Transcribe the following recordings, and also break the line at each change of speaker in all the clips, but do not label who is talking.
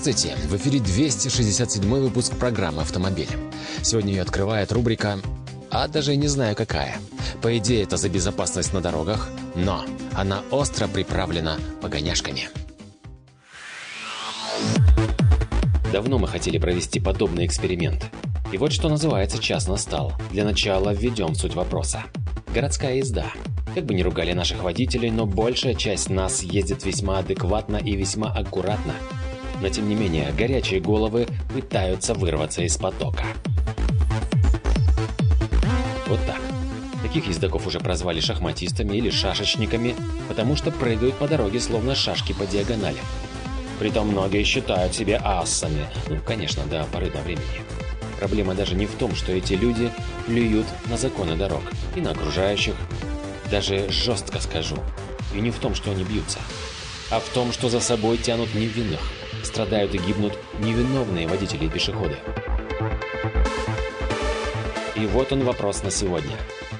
Здравствуйте! В эфире 267 выпуск программы «Автомобиль». Сегодня ее открывает рубрика «А даже не знаю какая». По идее, это за безопасность на дорогах, но она остро приправлена погоняшками. Давно мы хотели провести подобный эксперимент. И вот что называется «час настал». Для начала введем суть вопроса. Городская езда. Как бы ни ругали наших водителей, но большая часть нас ездит весьма адекватно и весьма аккуратно. Но тем не менее, горячие головы пытаются вырваться из потока. Вот так. Таких ездаков уже прозвали шахматистами или шашечниками, потому что прыгают по дороге словно шашки по диагонали. Притом многие считают себя ассами, ну, конечно, до поры до времени. Проблема даже не в том, что эти люди плюют на законы дорог и на окружающих, даже жестко скажу. И не в том, что они бьются, а в том, что за собой тянут невинных. Страдают и гибнут невиновные водители и пешеходы. И вот он вопрос на сегодня.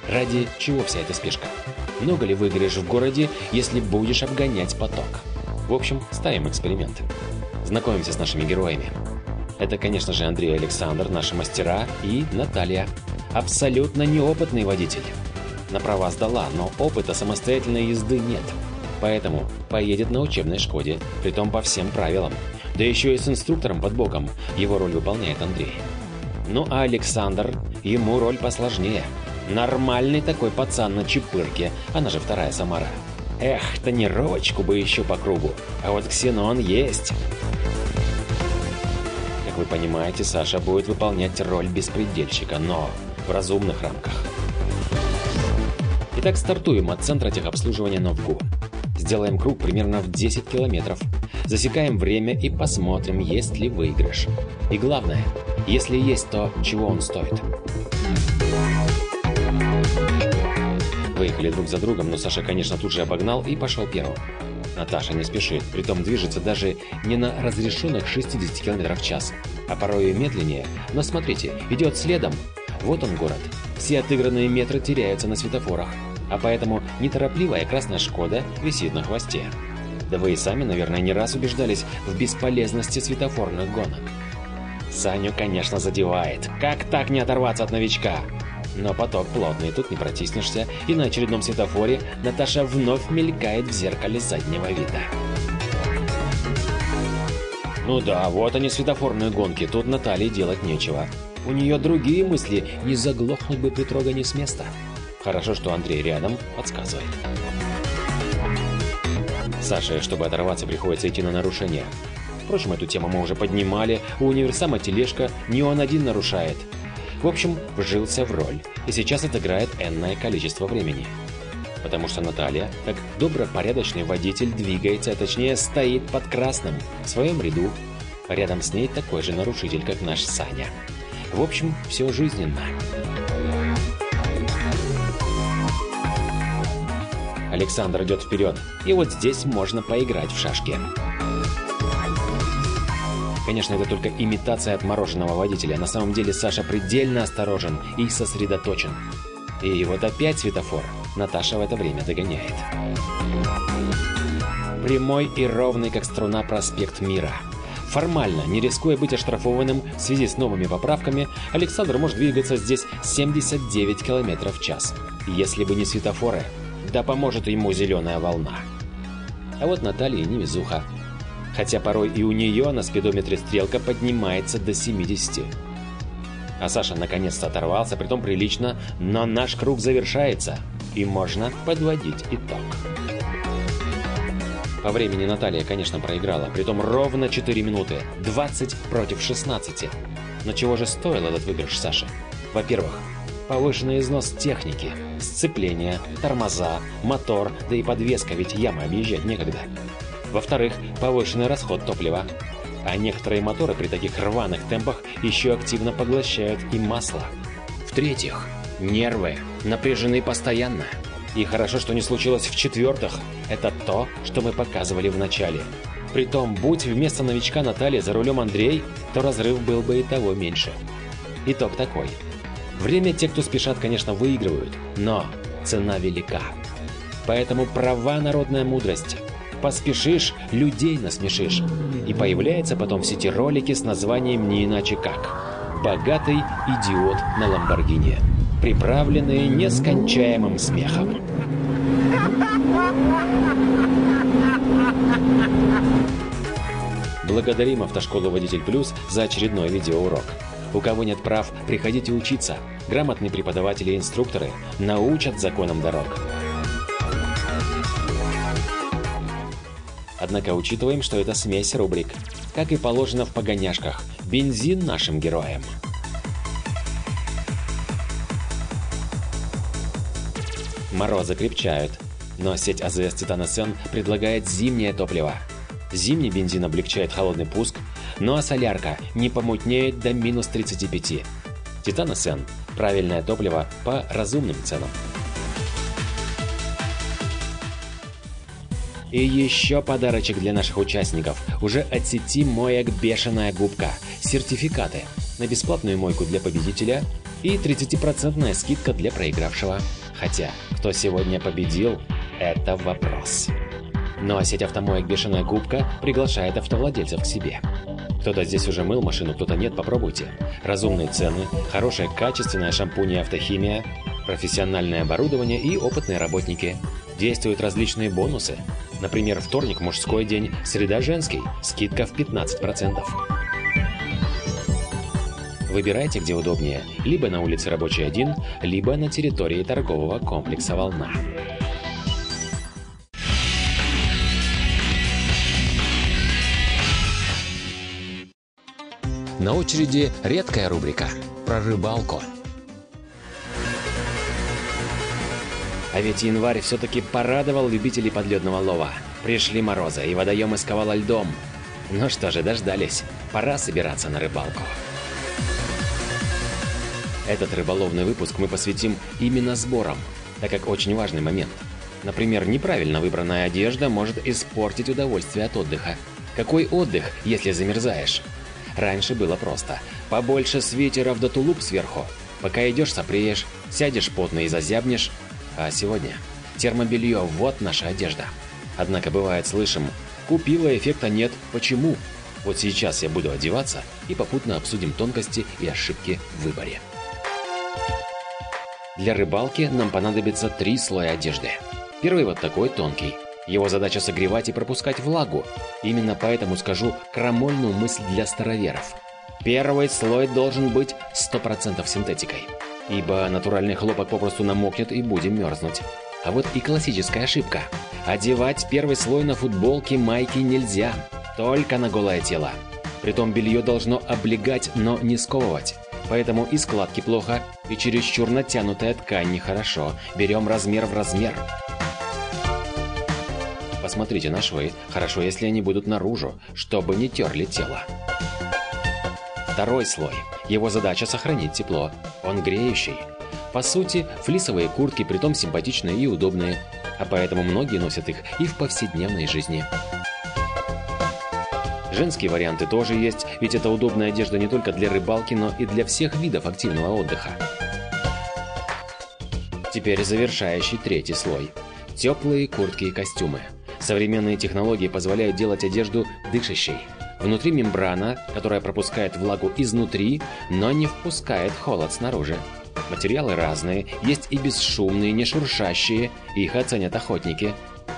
Ради чего вся эта спешка? Много ли выиграешь в городе, если будешь обгонять поток? В общем, ставим эксперимент. Знакомимся с нашими героями. Это, конечно же, Андрей Александр, наши мастера, и Наталья. Абсолютно неопытный водитель. На права сдала, но опыта самостоятельной езды нет. Поэтому поедет на учебной «Шкоде», притом по всем правилам. Да еще и с инструктором под боком. Его роль выполняет Андрей. Ну а Александр, ему роль посложнее. Нормальный такой пацан на чепырке, она же вторая Самара. Эх, тонировочку бы еще по кругу, а вот Ксенон есть. Как вы понимаете, Саша будет выполнять роль беспредельщика, но в разумных рамках. Итак, стартуем от центра техобслуживания Новгу. Сделаем круг примерно в 10 километров. Засекаем время и посмотрим, есть ли выигрыш. И главное, если есть, то чего он стоит. Выехали друг за другом, но Саша, конечно, тут же обогнал и пошел первым. Наташа не спешит, притом движется даже не на разрешенных 60 км в час, а порой и медленнее. Но смотрите, идет следом. Вот он город. Все отыгранные метры теряются на светофорах а поэтому неторопливая красная «Шкода» висит на хвосте. Да вы и сами, наверное, не раз убеждались в бесполезности светофорных гонок. Саню, конечно, задевает. Как так не оторваться от новичка? Но поток плотный, тут не протиснешься, и на очередном светофоре Наташа вновь мелькает в зеркале заднего вида. Ну да, вот они светофорные гонки, тут Наталье делать нечего. У нее другие мысли, не заглохнуть бы при трогании с места. Хорошо, что Андрей рядом, подсказывает. Саше, чтобы оторваться, приходится идти на нарушение. Впрочем, эту тему мы уже поднимали, у универсама тележка не он один нарушает. В общем, вжился в роль, и сейчас отыграет энное количество времени. Потому что Наталья, как добропорядочный водитель, двигается, а точнее стоит под красным, в своем ряду. Рядом с ней такой же нарушитель, как наш Саня. В общем, все жизненно. Александр идет вперед, и вот здесь можно поиграть в шашки. Конечно, это только имитация отмороженного водителя. На самом деле Саша предельно осторожен и сосредоточен. И вот опять светофор. Наташа в это время догоняет. Прямой и ровный, как струна, проспект Мира. Формально, не рискуя быть оштрафованным в связи с новыми поправками, Александр может двигаться здесь 79 км в час. Если бы не светофоры, да поможет ему зеленая волна. А вот Наталья невезуха. Хотя порой и у нее на спидометре стрелка поднимается до 70. А Саша наконец-то оторвался, притом прилично, но наш круг завершается, и можно подводить итог. По времени Наталья, конечно, проиграла, притом ровно 4 минуты, 20 против 16. Но чего же стоил этот выигрыш Саши? Во-первых, повышенный износ техники, сцепление, тормоза, мотор, да и подвеска, ведь ямы объезжать некогда. Во-вторых, повышенный расход топлива. А некоторые моторы при таких рваных темпах еще активно поглощают и масло. В-третьих, нервы напряжены постоянно. И хорошо, что не случилось в-четвертых. Это то, что мы показывали в начале. Притом, будь вместо новичка Наталья за рулем Андрей, то разрыв был бы и того меньше. Итог такой. Время те, кто спешат, конечно, выигрывают, но цена велика. Поэтому права народная мудрость. поспешишь, людей насмешишь. И появляются потом в сети ролики с названием не иначе как «Богатый идиот на Ламборгини», приправленные нескончаемым смехом. Благодарим Автошколу Водитель Плюс за очередной видеоурок. У кого нет прав, приходите учиться. Грамотные преподаватели и инструкторы научат законам дорог. Однако учитываем, что это смесь рубрик. Как и положено в погоняшках, бензин нашим героям. Морозы крепчают, но сеть АЗС Титана Сен предлагает зимнее топливо. Зимний бензин облегчает холодный пуск, ну а солярка не помутнеет до минус 35. Титана Сен – правильное топливо по разумным ценам. И еще подарочек для наших участников. Уже от сети моек «Бешеная губка». Сертификаты на бесплатную мойку для победителя и 30% скидка для проигравшего. Хотя, кто сегодня победил, это вопрос. Ну а сеть автомоек «Бешеная губка» приглашает автовладельцев к себе. Кто-то здесь уже мыл машину, кто-то нет, попробуйте. Разумные цены, хорошее качественное шампунь и автохимия, профессиональное оборудование и опытные работники. Действуют различные бонусы. Например, вторник – мужской день, среда – женский, скидка в 15%. Выбирайте, где удобнее, либо на улице Рабочий 1, либо на территории торгового комплекса «Волна». На очереди редкая рубрика про рыбалку. А ведь январь все-таки порадовал любителей подледного лова. Пришли морозы, и водоемы сковало льдом. Ну что же, дождались. Пора собираться на рыбалку. Этот рыболовный выпуск мы посвятим именно сборам, так как очень важный момент. Например, неправильно выбранная одежда может испортить удовольствие от отдыха. Какой отдых, если замерзаешь? Раньше было просто. Побольше свитеров да тулуп сверху. Пока идешь, сопреешь, сядешь потно и зазябнешь. А сегодня термобелье – вот наша одежда. Однако бывает слышим, купила, эффекта нет, почему? Вот сейчас я буду одеваться и попутно обсудим тонкости и ошибки в выборе. Для рыбалки нам понадобится три слоя одежды. Первый вот такой тонкий – его задача согревать и пропускать влагу. Именно поэтому скажу крамольную мысль для староверов. Первый слой должен быть 100% синтетикой. Ибо натуральный хлопок попросту намокнет и будем мерзнуть. А вот и классическая ошибка. Одевать первый слой на футболке, майки нельзя. Только на голое тело. Притом белье должно облегать, но не сковывать. Поэтому и складки плохо, и чересчур натянутая ткань нехорошо. Берем размер в размер. Посмотрите на швы, хорошо, если они будут наружу, чтобы не терли тело. Второй слой. Его задача сохранить тепло. Он греющий. По сути, флисовые куртки притом симпатичные и удобные, а поэтому многие носят их и в повседневной жизни. Женские варианты тоже есть, ведь это удобная одежда не только для рыбалки, но и для всех видов активного отдыха. Теперь завершающий третий слой. Теплые куртки и костюмы. Современные технологии позволяют делать одежду дышащей. Внутри мембрана, которая пропускает влагу изнутри, но не впускает холод снаружи. Материалы разные, есть и бесшумные, не шуршащие, их оценят охотники.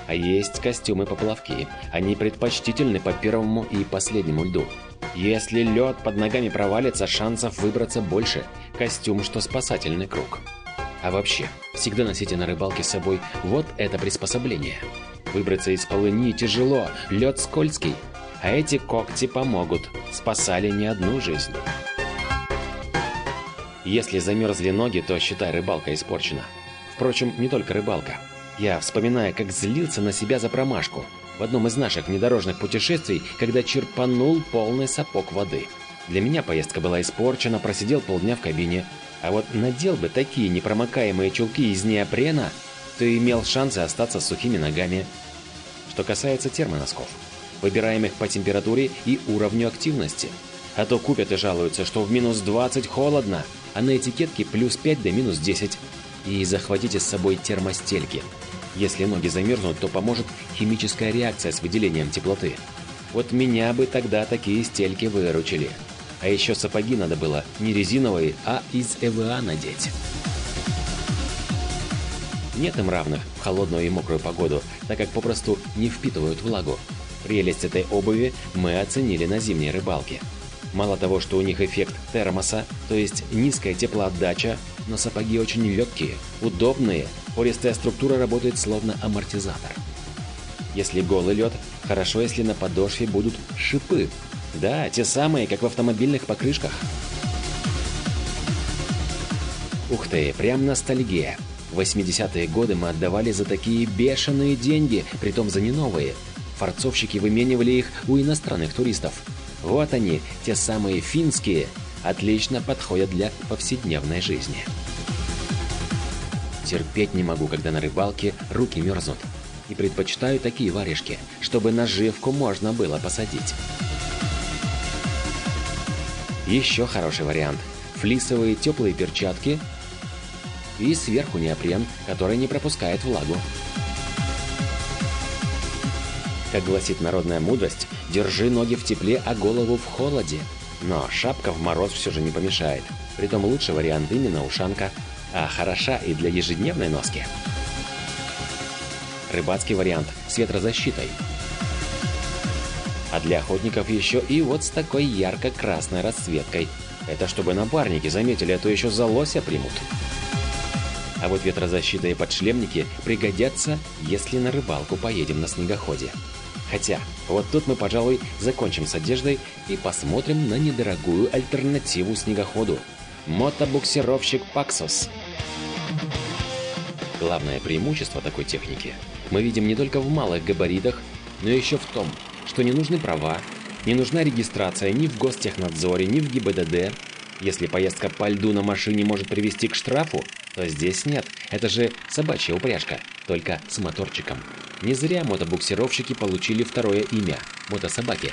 А есть костюмы-поплавки, они предпочтительны по первому и последнему льду. Если лед под ногами провалится, шансов выбраться больше. Костюм, что спасательный круг. А вообще, всегда носите на рыбалке с собой вот это приспособление – Выбраться из полыни тяжело, лед скользкий. А эти когти помогут. Спасали не одну жизнь. Если замерзли ноги, то считай, рыбалка испорчена. Впрочем, не только рыбалка. Я вспоминаю, как злился на себя за промашку в одном из наших внедорожных путешествий, когда черпанул полный сапог воды. Для меня поездка была испорчена, просидел полдня в кабине. А вот надел бы такие непромокаемые чулки из неопрена, то имел шансы остаться с сухими ногами. Что касается термоносков, выбираем их по температуре и уровню активности. А то купят и жалуются, что в минус 20 холодно, а на этикетке плюс 5 до минус 10. И захватите с собой термостельки. Если ноги замерзнут, то поможет химическая реакция с выделением теплоты. Вот меня бы тогда такие стельки выручили. А еще сапоги надо было не резиновые, а из ЭВА надеть. Нет им равных в холодную и мокрую погоду, так как попросту не впитывают влагу. Прелесть этой обуви мы оценили на зимней рыбалке. Мало того, что у них эффект термоса, то есть низкая теплоотдача, но сапоги очень легкие, удобные, пористая структура работает словно амортизатор. Если голый лед, хорошо, если на подошве будут шипы. Да, те самые, как в автомобильных покрышках. Ух ты, прям ностальгия. В 80-е годы мы отдавали за такие бешеные деньги, притом за не новые. Форцовщики выменивали их у иностранных туристов. Вот они, те самые финские, отлично подходят для повседневной жизни. Терпеть не могу, когда на рыбалке руки мерзнут. И предпочитаю такие варежки, чтобы наживку можно было посадить. Еще хороший вариант. Флисовые теплые перчатки и сверху неопрен, который не пропускает влагу. Как гласит народная мудрость, держи ноги в тепле, а голову в холоде. Но шапка в мороз все же не помешает. Притом лучший вариант именно ушанка, а хороша и для ежедневной носки. Рыбацкий вариант с ветрозащитой. А для охотников еще и вот с такой ярко-красной расцветкой. Это чтобы напарники заметили, а то еще за лося примут. А вот ветрозащита и подшлемники пригодятся, если на рыбалку поедем на снегоходе. Хотя, вот тут мы, пожалуй, закончим с одеждой и посмотрим на недорогую альтернативу снегоходу. Мотобуксировщик Paxos. Главное преимущество такой техники мы видим не только в малых габаритах, но еще в том, что не нужны права, не нужна регистрация ни в Гостехнадзоре, ни в ГИБДД. Если поездка по льду на машине может привести к штрафу, то здесь нет. Это же собачья упряжка, только с моторчиком. Не зря мотобуксировщики получили второе имя – мотособаки.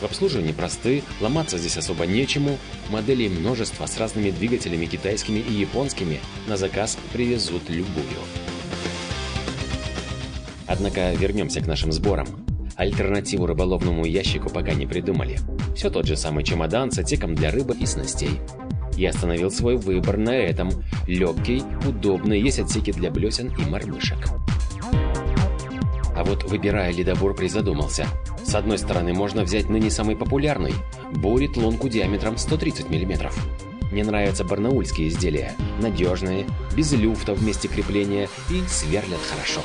В обслуживании просты, ломаться здесь особо нечему, моделей множество с разными двигателями китайскими и японскими, на заказ привезут любую. Однако вернемся к нашим сборам. Альтернативу рыболовному ящику пока не придумали. Все тот же самый чемодан с отсеком для рыбы и снастей. Я остановил свой выбор на этом. Легкий, удобный, есть отсеки для блесен и мормышек. А вот выбирая ледобур, призадумался. С одной стороны, можно взять ныне самый популярный – бурит лунку диаметром 130 мм. Мне нравятся барнаульские изделия. Надежные, без люфта вместе крепления и сверлят хорошо.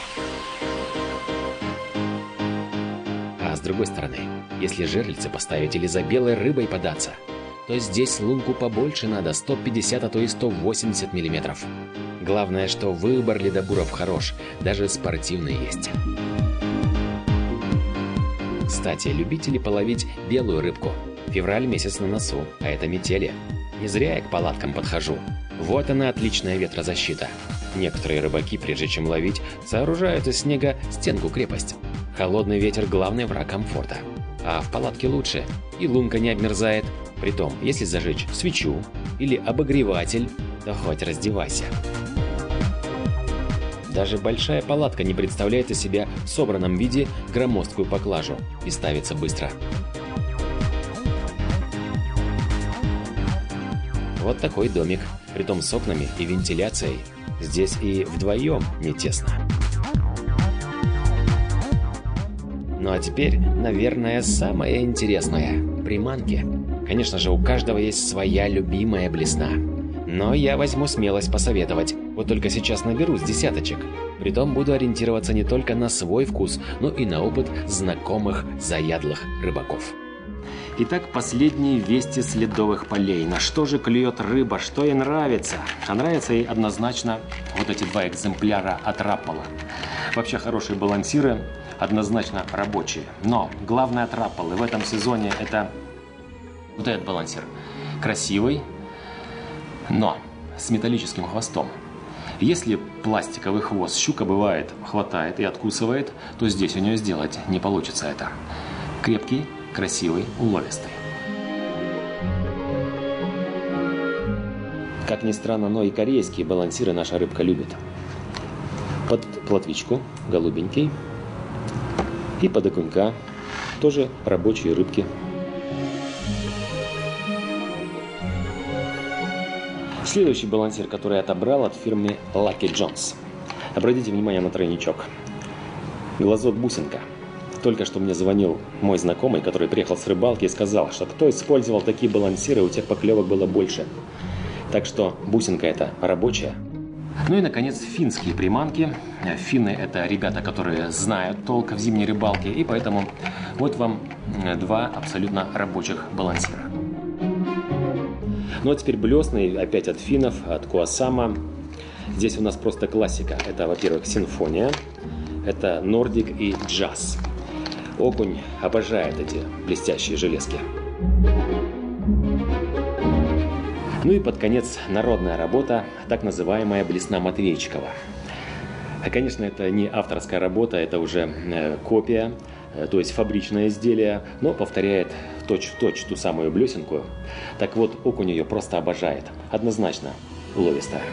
А с другой стороны, если жерлицы поставить или за белой рыбой податься – то здесь лунку побольше надо, 150, а то и 180 миллиметров. Главное, что выбор ледобуров хорош, даже спортивный есть. Кстати, любители половить белую рыбку. Февраль месяц на носу, а это метели. Не зря я к палаткам подхожу. Вот она отличная ветрозащита. Некоторые рыбаки, прежде чем ловить, сооружают из снега стенку-крепость. Холодный ветер – главный враг комфорта. А в палатке лучше. И лунка не обмерзает, Притом, если зажечь свечу или обогреватель, то хоть раздевайся. Даже большая палатка не представляет из себя в собранном виде громоздкую поклажу и ставится быстро. Вот такой домик, притом с окнами и вентиляцией. Здесь и вдвоем не тесно. Ну а теперь, наверное, самое интересное – приманки. Конечно же, у каждого есть своя любимая блесна. Но я возьму смелость посоветовать. Вот только сейчас наберу с десяточек. Притом буду ориентироваться не только на свой вкус, но и на опыт знакомых заядлых рыбаков. Итак, последние вести с ледовых полей. На что же клюет рыба, что ей нравится? А нравится ей однозначно вот эти два экземпляра от Раппола. Вообще хорошие балансиры, однозначно рабочие. Но главное от Рапполы в этом сезоне это вот этот балансир красивый, но с металлическим хвостом. Если пластиковый хвост щука бывает хватает и откусывает, то здесь у нее сделать не получится это. Крепкий, красивый, уловистый. Как ни странно, но и корейские балансиры наша рыбка любит. плотвичку, голубенький. И под окунька тоже рабочие рыбки. Следующий балансир, который я отобрал от фирмы Lucky Jones. Обратите внимание на тройничок. Глазок бусинка. Только что мне звонил мой знакомый, который приехал с рыбалки и сказал, что кто использовал такие балансиры, у тех поклевок было больше. Так что бусинка это рабочая. Ну и, наконец, финские приманки. Финны – это ребята, которые знают толк в зимней рыбалке, и поэтому вот вам два абсолютно рабочих балансира. Ну а теперь блесны, опять от финнов, от Куасама. Здесь у нас просто классика. Это, во-первых, симфония, это нордик и джаз. Окунь обожает эти блестящие железки. Ну и под конец народная работа, так называемая «Блесна Матвейчикова». Конечно, это не авторская работа, это уже э, копия, э, то есть фабричное изделие, но повторяет точь-в-точь -точь ту самую блесенку. Так вот, окунь ее просто обожает. Однозначно уловистая.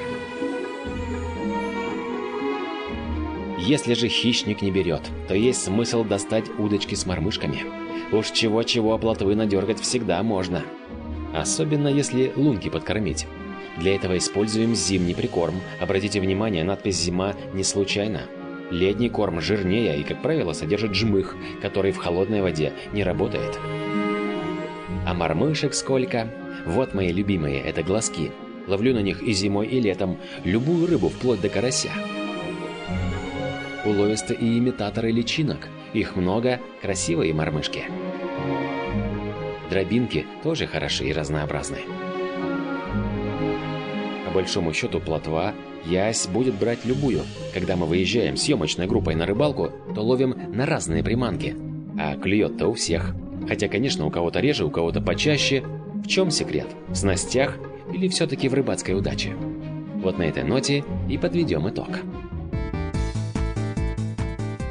Если же хищник не берет, то есть смысл достать удочки с мормышками. Уж чего-чего плотвы надергать всегда можно. Особенно если лунки подкормить. Для этого используем зимний прикорм. Обратите внимание, надпись «Зима» не случайно. Летний корм жирнее и, как правило, содержит жмых, который в холодной воде не работает. А мормышек сколько? Вот мои любимые, это глазки. Ловлю на них и зимой, и летом. Любую рыбу, вплоть до карася уловисты и имитаторы личинок. Их много, красивые мормышки. Дробинки тоже хороши и разнообразны. По большому счету плотва, ясь будет брать любую. Когда мы выезжаем съемочной группой на рыбалку, то ловим на разные приманки. А клюет-то у всех. Хотя, конечно, у кого-то реже, у кого-то почаще. В чем секрет? В снастях или все-таки в рыбацкой удаче? Вот на этой ноте и подведем итог.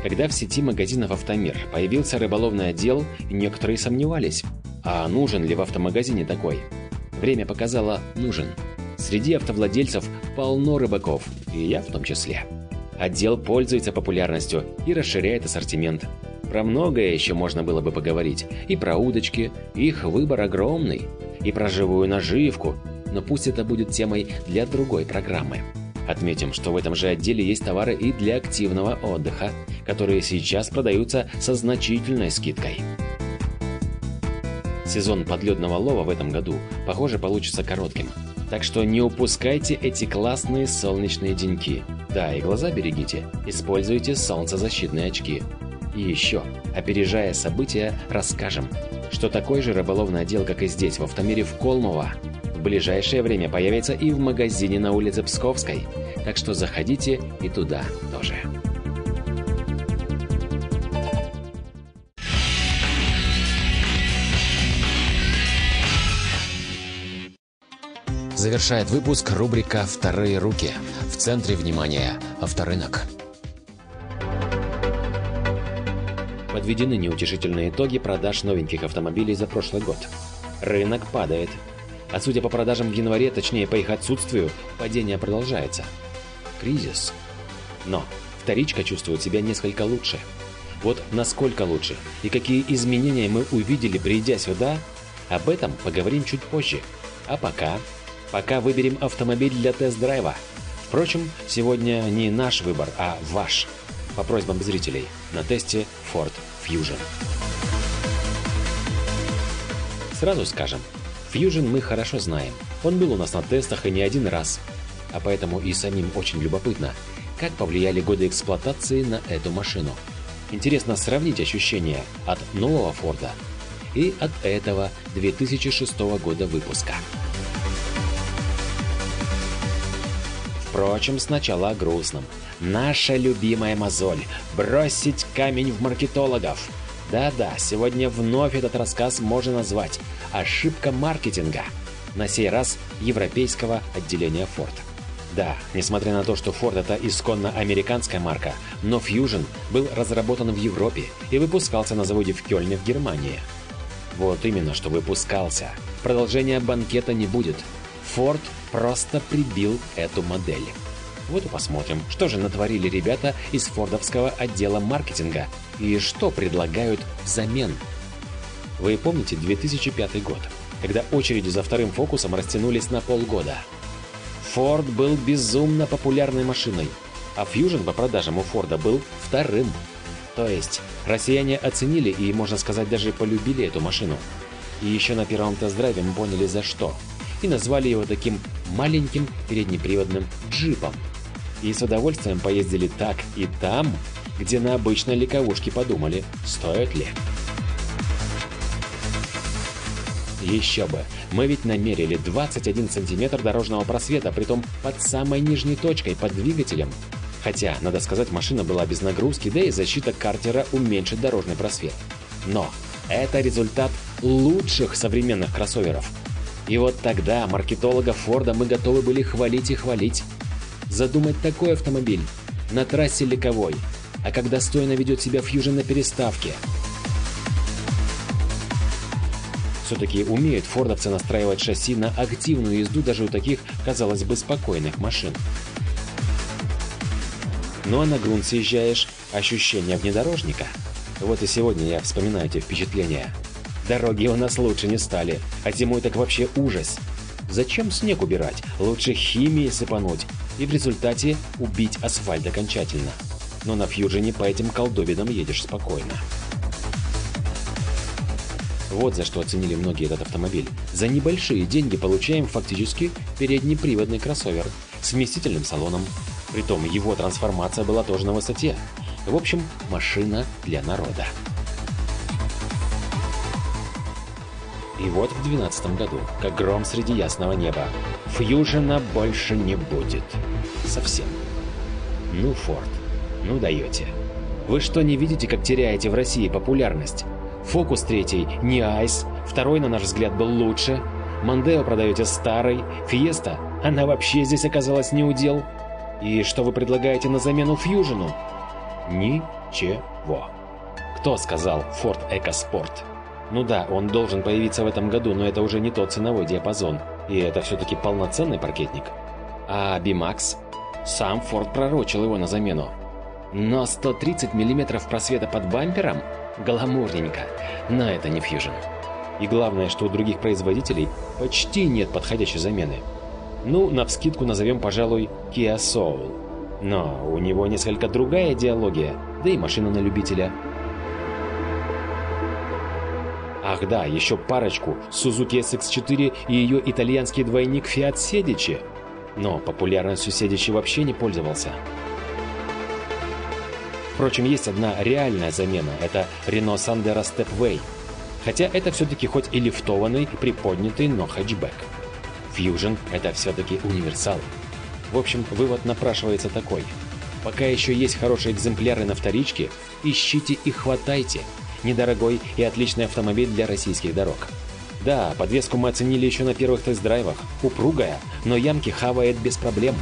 Когда в сети магазинов «Автомир» появился рыболовный отдел, некоторые сомневались, а нужен ли в автомагазине такой? Время показало «нужен». Среди автовладельцев полно рыбаков, и я в том числе. Отдел пользуется популярностью и расширяет ассортимент. Про многое еще можно было бы поговорить. И про удочки, их выбор огромный. И про живую наживку. Но пусть это будет темой для другой программы. Отметим, что в этом же отделе есть товары и для активного отдыха, которые сейчас продаются со значительной скидкой. Сезон подледного лова в этом году, похоже, получится коротким. Так что не упускайте эти классные солнечные деньки. Да, и глаза берегите. Используйте солнцезащитные очки. И еще, опережая события, расскажем, что такой же рыболовный отдел, как и здесь, в Автомире в Колмово, в ближайшее время появится и в магазине на улице Псковской, так что заходите и туда тоже. Завершает выпуск рубрика «Вторые руки». В центре внимания – авторынок. Подведены неутешительные итоги продаж новеньких автомобилей за прошлый год. Рынок падает – а судя по продажам в январе, точнее по их отсутствию, падение продолжается. Кризис. Но вторичка чувствует себя несколько лучше. Вот насколько лучше и какие изменения мы увидели, придя сюда, об этом поговорим чуть позже. А пока... Пока выберем автомобиль для тест-драйва. Впрочем, сегодня не наш выбор, а ваш. По просьбам зрителей. На тесте Ford Fusion. Сразу скажем, Fusion мы хорошо знаем. Он был у нас на тестах и не один раз. А поэтому и самим очень любопытно, как повлияли годы эксплуатации на эту машину. Интересно сравнить ощущения от нового Форда и от этого 2006 года выпуска. Впрочем, сначала о грустном. Наша любимая мозоль – бросить камень в маркетологов. Да-да, сегодня вновь этот рассказ можно назвать Ошибка маркетинга. На сей раз европейского отделения Ford. Да, несмотря на то, что Ford это исконно американская марка, но Fusion был разработан в Европе и выпускался на заводе в Кёльне в Германии. Вот именно, что выпускался. Продолжения банкета не будет. Ford просто прибил эту модель. Вот и посмотрим, что же натворили ребята из фордовского отдела маркетинга и что предлагают взамен. Вы помните 2005 год, когда очереди за вторым фокусом растянулись на полгода? Форд был безумно популярной машиной, а Fusion по продажам у Форда был вторым. То есть россияне оценили и, можно сказать, даже полюбили эту машину. И еще на первом тест-драйве мы поняли за что. И назвали его таким маленьким переднеприводным джипом. И с удовольствием поездили так и там, где на обычной легковушке подумали, стоит ли. Еще бы, мы ведь намерили 21 сантиметр дорожного просвета, притом под самой нижней точкой, под двигателем. Хотя, надо сказать, машина была без нагрузки, да и защита картера уменьшит дорожный просвет. Но это результат лучших современных кроссоверов. И вот тогда маркетолога Форда мы готовы были хвалить и хвалить. Задумать такой автомобиль на трассе легковой, а как достойно ведет себя Фьюжн на переставке – Все-таки умеют фордовцы настраивать шасси на активную езду даже у таких, казалось бы, спокойных машин. Ну а на грунт съезжаешь, ощущение внедорожника. Вот и сегодня я вспоминаю эти впечатления. Дороги у нас лучше не стали, а зимой так вообще ужас. Зачем снег убирать? Лучше химией сыпануть и в результате убить асфальт окончательно. Но на фьюжине по этим колдобинам едешь спокойно. Вот за что оценили многие этот автомобиль. За небольшие деньги получаем фактически передний приводный кроссовер с вместительным салоном. Притом его трансформация была тоже на высоте. В общем, машина для народа. И вот в 2012 году, как гром среди ясного неба, фьюжена больше не будет. Совсем. Ну, Форд, ну даете. Вы что, не видите, как теряете в России популярность? Фокус третий не айс, второй, на наш взгляд, был лучше. Мандео продаете старый, Фиеста, она вообще здесь оказалась не удел. И что вы предлагаете на замену Фьюжину? Ничего. Кто сказал Ford EcoSport? Ну да, он должен появиться в этом году, но это уже не тот ценовой диапазон. И это все-таки полноценный паркетник. А B-Max? Сам Ford пророчил его на замену. Но 130 мм просвета под бампером? Гламурненько. Но это не Fusion. И главное, что у других производителей почти нет подходящей замены. Ну, на вскидку назовем, пожалуй, Kia Soul. Но у него несколько другая идеология, да и машина на любителя. Ах да, еще парочку Suzuki SX4 и ее итальянский двойник Fiat Sedici. Но популярностью Sedici вообще не пользовался. Впрочем, есть одна реальная замена – это Renault Sandero Stepway. Хотя это все-таки хоть и лифтованный, приподнятый, но хэтчбэк. Fusion – это все-таки универсал. В общем, вывод напрашивается такой. Пока еще есть хорошие экземпляры на вторичке, ищите и хватайте. Недорогой и отличный автомобиль для российских дорог. Да, подвеску мы оценили еще на первых тест-драйвах. Упругая, но ямки хавает без проблем.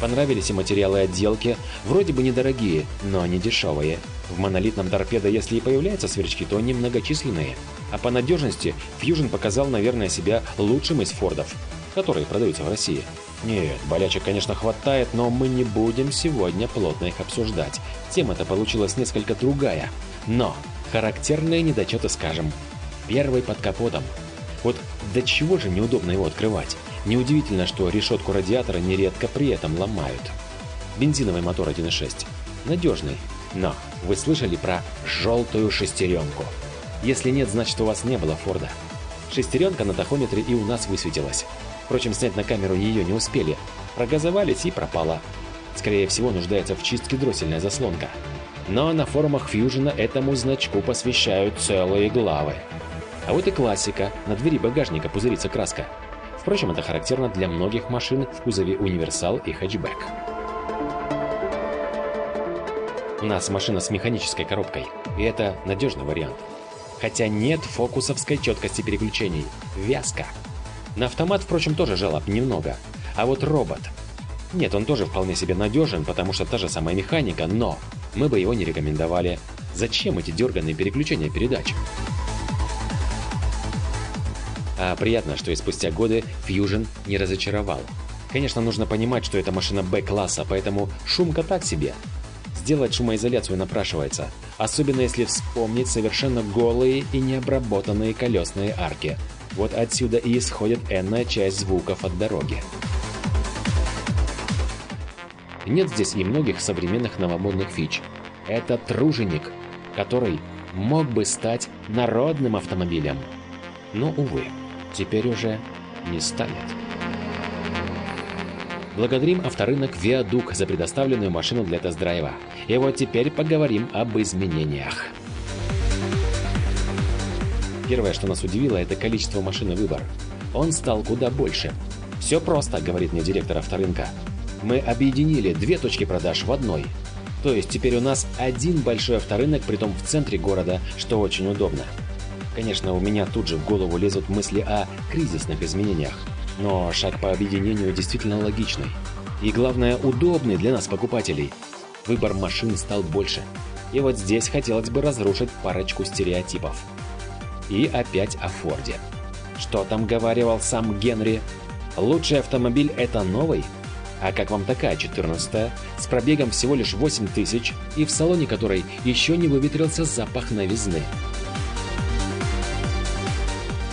Понравились и материалы отделки, вроде бы недорогие, но не дешевые. В монолитном торпедо, если и появляются сверчки, то немногочисленные. А по надежности Fusion показал, наверное, себя лучшим из фордов, которые продаются в России. Нет, болячек, конечно, хватает, но мы не будем сегодня плотно их обсуждать. Тема-то получилась несколько другая. Но характерные недочеты скажем. Первый под капотом. Вот до чего же неудобно его открывать? Неудивительно, что решетку радиатора нередко при этом ломают. Бензиновый мотор 1.6. Надежный. Но вы слышали про желтую шестеренку? Если нет, значит у вас не было Форда. Шестеренка на тахометре и у нас высветилась. Впрочем, снять на камеру ее не успели. Прогазовались и пропала. Скорее всего, нуждается в чистке дроссельная заслонка. Но на форумах Фьюжена этому значку посвящают целые главы. А вот и классика. На двери багажника пузырится краска. Впрочем, это характерно для многих машин в кузове универсал и хэтчбэк. У нас машина с механической коробкой, и это надежный вариант. Хотя нет фокусовской четкости переключений. Вязка. На автомат, впрочем, тоже жалоб немного. А вот робот. Нет, он тоже вполне себе надежен, потому что та же самая механика, но мы бы его не рекомендовали. Зачем эти дерганные переключения передач? А приятно, что и спустя годы Fusion не разочаровал. Конечно, нужно понимать, что это машина Б-класса, поэтому шумка так себе. Сделать шумоизоляцию напрашивается, особенно если вспомнить совершенно голые и необработанные колесные арки. Вот отсюда и исходит энная часть звуков от дороги. Нет здесь и многих современных новомодных фич. Это труженик, который мог бы стать народным автомобилем. Но, увы, теперь уже не станет. Благодарим авторынок Виадук за предоставленную машину для тест-драйва. И вот теперь поговорим об изменениях. Первое, что нас удивило, это количество машин и выбор. Он стал куда больше. «Все просто», — говорит мне директор авторынка. «Мы объединили две точки продаж в одной. То есть теперь у нас один большой авторынок, притом в центре города, что очень удобно. Конечно, у меня тут же в голову лезут мысли о кризисных изменениях. Но шаг по объединению действительно логичный. И главное, удобный для нас, покупателей. Выбор машин стал больше. И вот здесь хотелось бы разрушить парочку стереотипов. И опять о Форде. Что там говаривал сам Генри? Лучший автомобиль это новый? А как вам такая 14 с пробегом всего лишь 8 тысяч и в салоне которой еще не выветрился запах новизны?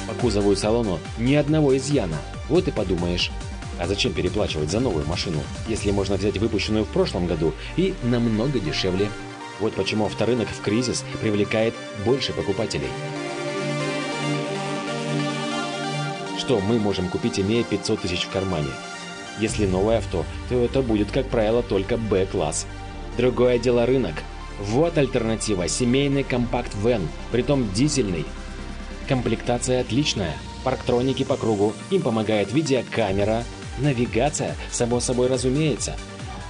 По кузову и салону ни одного изъяна. Вот и подумаешь, а зачем переплачивать за новую машину, если можно взять выпущенную в прошлом году и намного дешевле? Вот почему авторынок в кризис привлекает больше покупателей. Что мы можем купить, имея 500 тысяч в кармане? Если новое авто, то это будет, как правило, только B-класс. Другое дело рынок. Вот альтернатива. Семейный компакт-вен, притом дизельный. Комплектация отличная. Парктроники по кругу. Им помогает видеокамера. Навигация, само собой разумеется.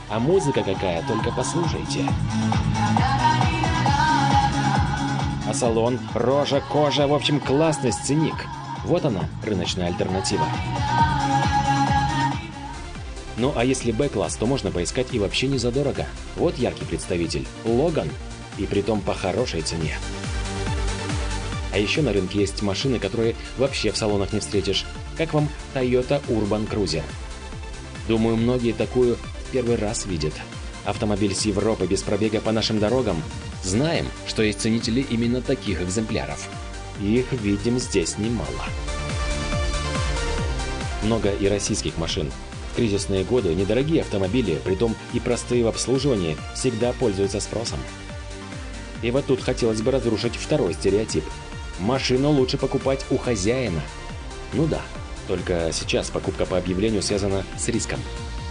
А музыка какая, только послушайте. А салон, рожа, кожа, в общем, классный сценик. Вот она, рыночная альтернатива. Ну а если Б-класс, то можно поискать и вообще не задорого. Вот яркий представитель – Логан. И притом по хорошей цене. А еще на рынке есть машины, которые вообще в салонах не встретишь. Как вам Toyota Urban Cruiser? Думаю, многие такую в первый раз видят. Автомобиль с Европы без пробега по нашим дорогам. Знаем, что есть ценители именно таких экземпляров. Их видим здесь немало. Много и российских машин. В кризисные годы недорогие автомобили, притом и простые в обслуживании, всегда пользуются спросом. И вот тут хотелось бы разрушить второй стереотип. Машину лучше покупать у хозяина. Ну да, только сейчас покупка по объявлению связана с риском.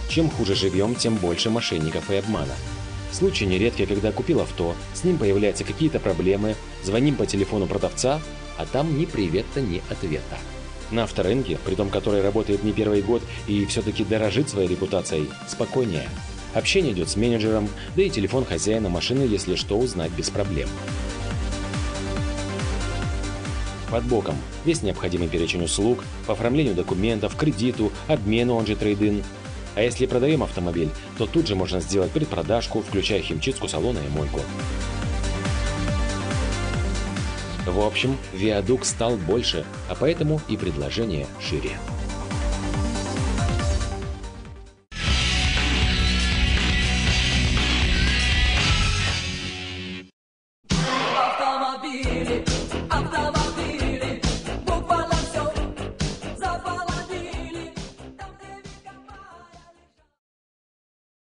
Чем хуже живем, тем больше мошенников и обмана. Случаи нередки, когда купил авто, с ним появляются какие-то проблемы, звоним по телефону продавца, а там ни привета, ни ответа. На авторынке, при том который работает не первый год и все-таки дорожит своей репутацией, спокойнее. Общение идет с менеджером, да и телефон хозяина машины, если что, узнать без проблем. Под боком весь необходимый перечень услуг по оформлению документов, кредиту, обмену, он же трейдин. А если продаем автомобиль, то тут же можно сделать предпродажку, включая химчистку салона и мойку. В общем, виадук стал больше, а поэтому и предложение шире.